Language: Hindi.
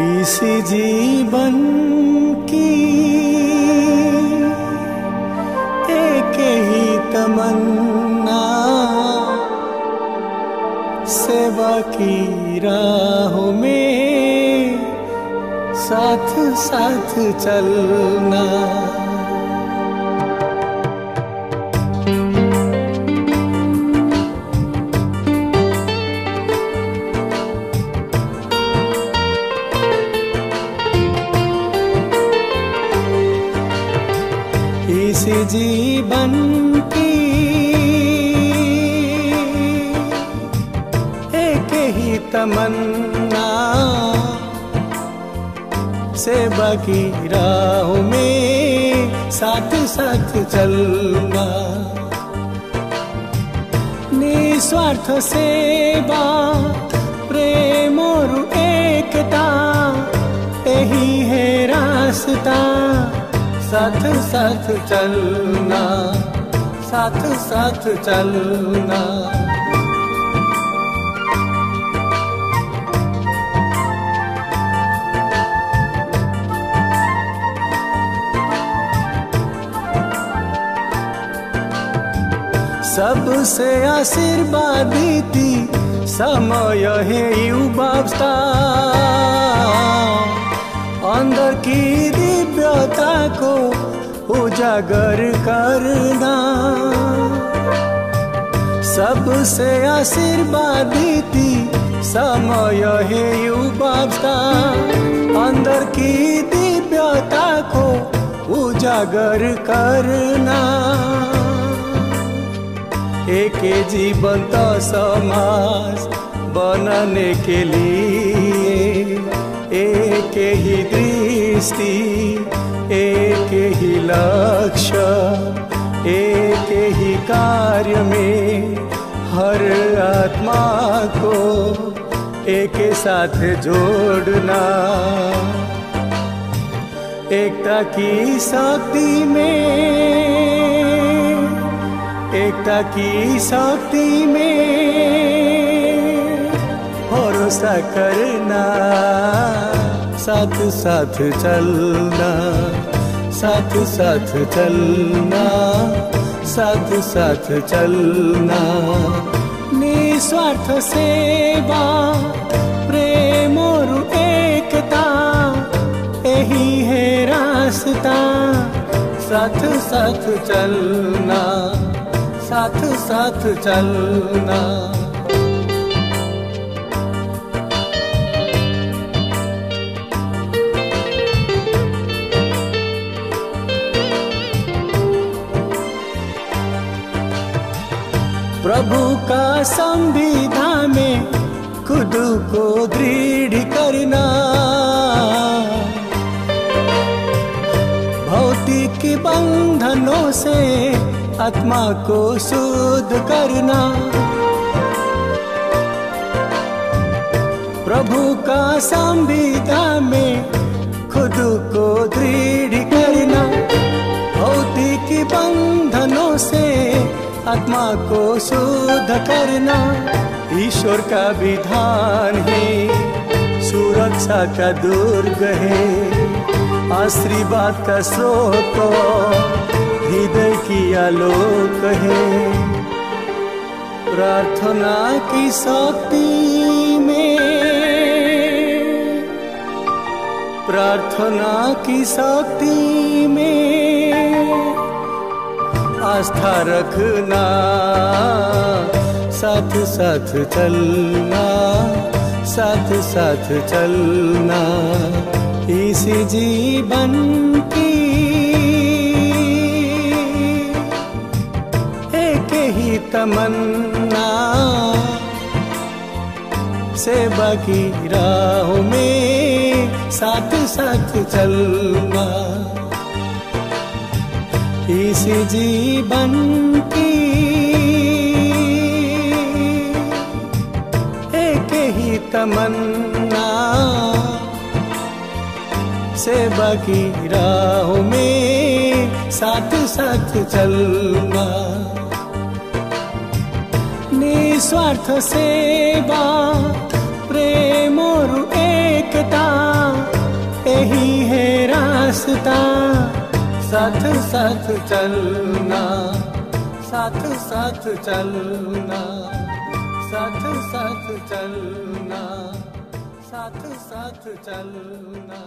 इसी जीवन की एक ही तमन्ना सेवा की राहों में साथ साथ चलना। इस जीवन की एक ही तमन्ना से की राहों में साथ साथ चलना। निस्वार्थ सेवा, प्रेम और एकता, यही है रास्ता। साथ साथ चलना साथ साथ चलना। सबसे आशीर्वाद थी समय है युवावस्था अंदर की दिव्यता को उजागर करना। सबसे आशीर्वाद थी समय है युवावस्था अंदर की दिव्यता को उजागर करना। एक जीवंत समाज बनाने के लिए एक ही दृष्टि, एक ही लक्ष्य, एक ही कार्य में हर आत्मा को एक साथ जोड़ना। एकता की शक्ति में, एकता की शक्ति में भरोसा करना साथ साथ चलना साथ साथ चलना साथ साथ चलना। निस्वार्थ सेवा, प्रेम और एकता, यही है रास्ता। साथ साथ चलना साथ साथ चलना। प्रभु का संविधान में खुद को दृढ़ करना। भौतिक बंधनों से आत्मा को शुद्ध करना। प्रभु का संविधान में शुद्ध करना ईश्वर का विधान है। सुरक्षा का दुर्ग है। आशीर्वाद का स्रोत हृदय की आलोक है। प्रार्थना की शक्ति में, प्रार्थना की शक्ति में आस्था रखना साथ साथ चलना साथ साथ चलना, इस जीवन की एक ही तमन्ना सेवा की राहों में साथ साथ चलना। जीवन की। एक ही तमन्ना से बाकी राहों में साथ साथ चलना। निस्वार्थ सेवा, प्रेम और एकता, यही है रास्ता। साथ साथ चलना साथ साथ चलना साथ साथ चलना साथ साथ चलना